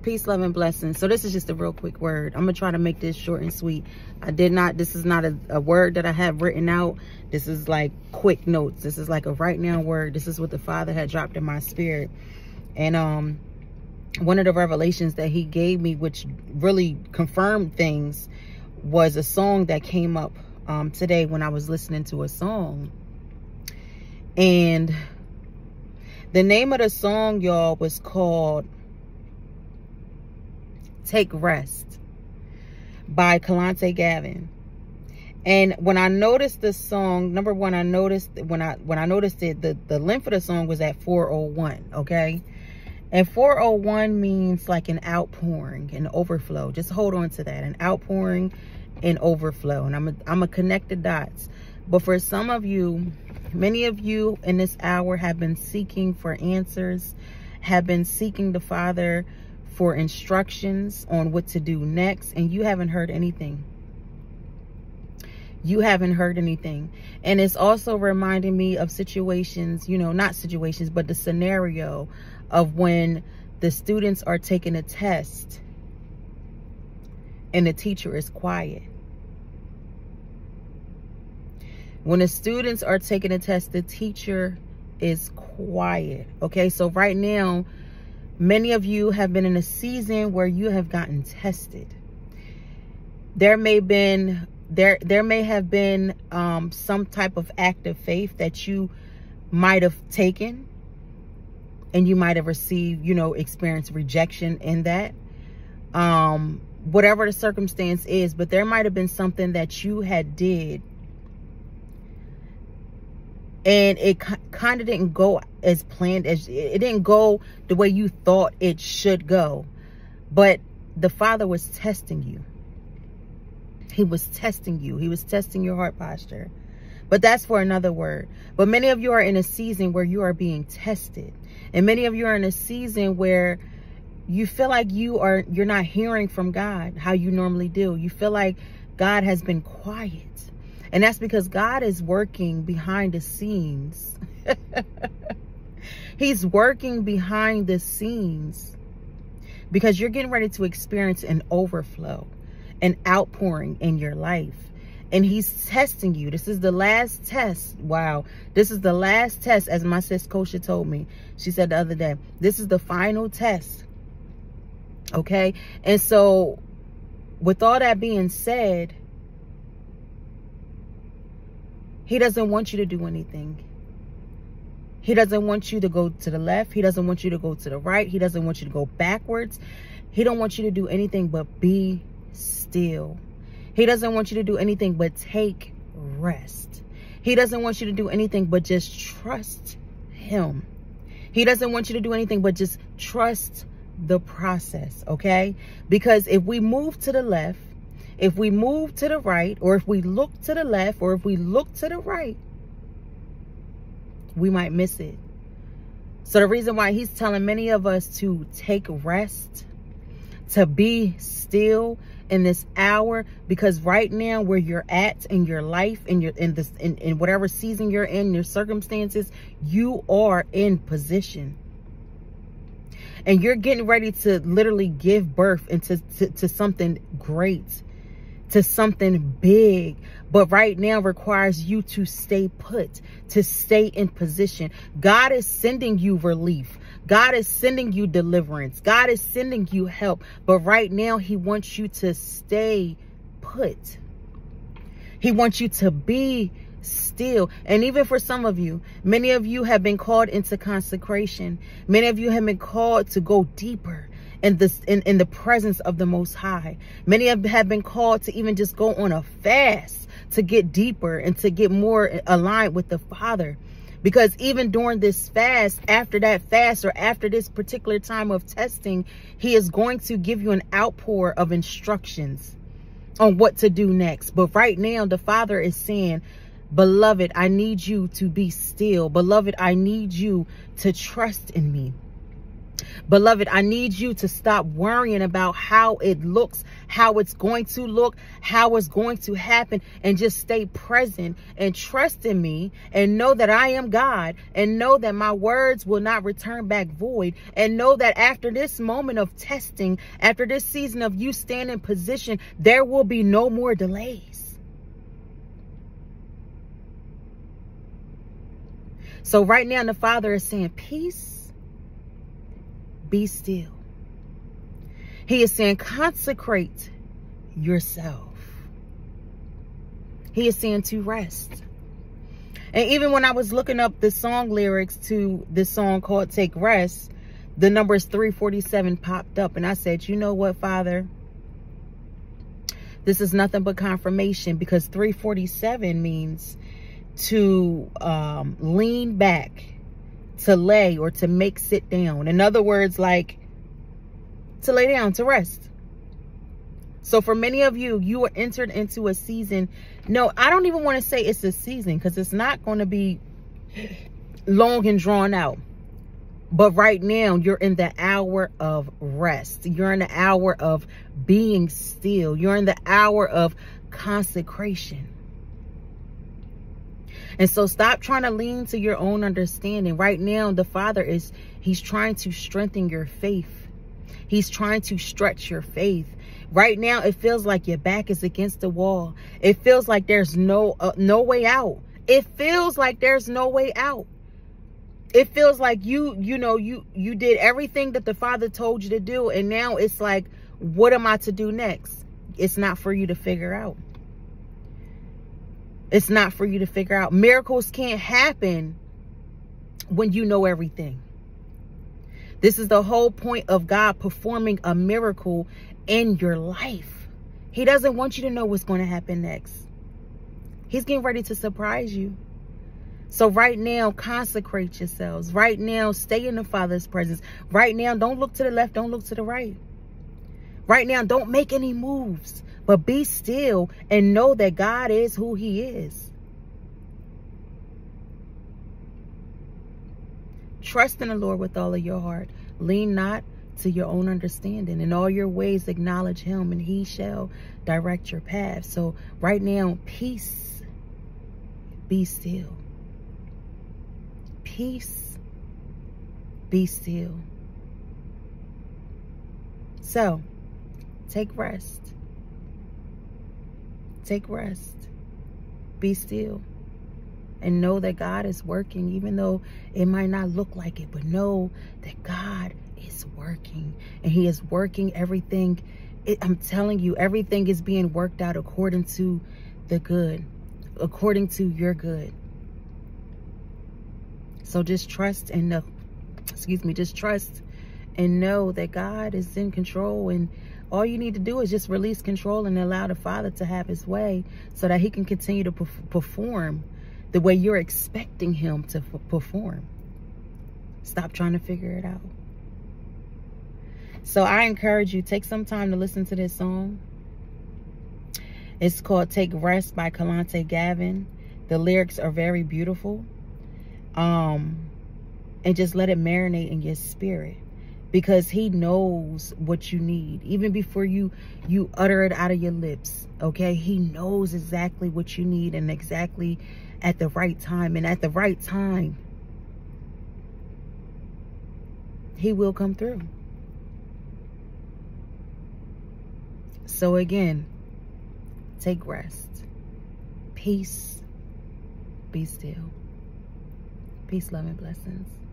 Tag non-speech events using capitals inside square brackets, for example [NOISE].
peace love and blessings. So this is just a real quick word. I'm gonna try to make this short and sweet. I did not this is not a, a, word that i have written out. This is like quick notes. This is like a right now word. This is what the father had dropped in my spirit. And um one of the revelations that he gave me which really confirmed things was a song that came up um today when i was listening to a song. And the name of the song y'all was called Take Rest by Kalante Gavin. And when I noticed the song, number one, I noticed when I when I noticed it, the, the length of the song was at 401, okay? And 401 means like an outpouring, an overflow. Just hold on to that, an outpouring and overflow. And I'm a, I'm a connect the dots. But for some of you, many of you in this hour have been seeking for answers, have been seeking the Father for instructions on what to do next and you haven't heard anything. You haven't heard anything. And it's also reminding me of situations you know not situations but the scenario of when the students are taking a test and the teacher is quiet. When the students are taking a test the teacher is quiet. Okay so right now Many of you have been in a season where you have gotten tested. There may been there there may have been um, some type of act of faith that you might have taken and you might have received, you know, experienced rejection in that. Um, whatever the circumstance is, but there might have been something that you had did and it kind of didn't go as planned as it didn't go the way you thought it should go. But the father was testing you. He was testing you. He was testing your heart posture. But that's for another word. But many of you are in a season where you are being tested. And many of you are in a season where you feel like you are you're not hearing from god how you normally do. You feel like god has been quiet and that's because God is working behind the scenes. [LAUGHS] He's working behind the scenes because you're getting ready to experience an overflow, an outpouring in your life. And he's testing you. This is the last test. Wow. This is the last test, as my sis Kosha told me. She said the other day, this is the final test. Okay. And so with all that being said, he doesn't want you to do anything. He doesn't want you to go to the left. He doesn't want you to go to the right. He doesn't want you to go backwards. He don't want you to do anything but be still. He doesn't want you to do anything but take rest. He doesn't want you to do anything but just trust him. He doesn't want you to do anything but just trust the process, okay? Because if we move to the left, if we move to the right, or if we look to the left, or if we look to the right, we might miss it. So the reason why he's telling many of us to take rest, to be still in this hour, because right now where you're at in your life, in your in this in, in whatever season you're in, your circumstances, you are in position and you're getting ready to literally give birth into to, to something great to something big but right now requires you to stay put to stay in position. God is sending you relief. God is sending you deliverance. God is sending you help. But right now he wants you to stay put. He wants you to be still. And even for some of you many of you have been called into consecration. Many of you have been called to go deeper in this in, in the presence of the most high. Many have, have been called to even just go on a fast to get deeper and to get more aligned with the father. Because even during this fast after that fast or after this particular time of testing he is going to give you an outpour of instructions on what to do next. But right now the father is saying beloved i need you to be still. Beloved i need you to trust in me Beloved, I need you to stop worrying about how it looks, how it's going to look, how it's going to happen, and just stay present and trust in me and know that I am God and know that my words will not return back void and know that after this moment of testing, after this season of you standing position, there will be no more delays. So right now the Father is saying, peace, be still. He is saying, consecrate yourself. He is saying to rest. And even when I was looking up the song lyrics to this song called Take Rest, the numbers 347 popped up. And I said, you know what, Father? This is nothing but confirmation because 347 means to um, lean back, to lay, or to make sit down. In other words, like to lay down, to rest. So for many of you, you are entered into a season. No, I don't even want to say it's a season because it's not going to be long and drawn out. But right now, you're in the hour of rest. You're in the hour of being still. You're in the hour of consecration. And so stop trying to lean to your own understanding. Right now, the Father is, he's trying to strengthen your faith. He's trying to stretch your faith. Right now, it feels like your back is against the wall. It feels like there's no uh, no way out. It feels like there's no way out. It feels like you, you know, you you did everything that the Father told you to do, and now it's like, what am I to do next? It's not for you to figure out. It's not for you to figure out. Miracles can't happen when you know everything. This is the whole point of God performing a miracle in your life. He doesn't want you to know what's going to happen next. He's getting ready to surprise you. So right now, consecrate yourselves. Right now, stay in the Father's presence. Right now, don't look to the left. Don't look to the right. Right now, don't make any moves. But be still and know that God is who he is. Trust in the Lord with all of your heart. Lean not to your own understanding. In all your ways, acknowledge him and he shall direct your path. So right now, peace, be still. Peace, be still. So, take rest. Take rest. Be still. And know that God is working, even though it might not look like it, but know that God is working and he is working everything. It, I'm telling you, everything is being worked out according to the good, according to your good. So just trust and know, excuse me, just trust and know that God is in control and all you need to do is just release control and allow the Father to have his way so that he can continue to perform the way you're expecting him to perform. Stop trying to figure it out. So I encourage you, take some time to listen to this song. It's called Take Rest by Kalante Gavin. The lyrics are very beautiful. Um, and just let it marinate in your spirit because he knows what you need. Even before you you utter it out of your lips okay? He knows exactly what you need and exactly at the right time. And at the right time he will come through. So again take rest. Peace. Be still. Peace love and blessings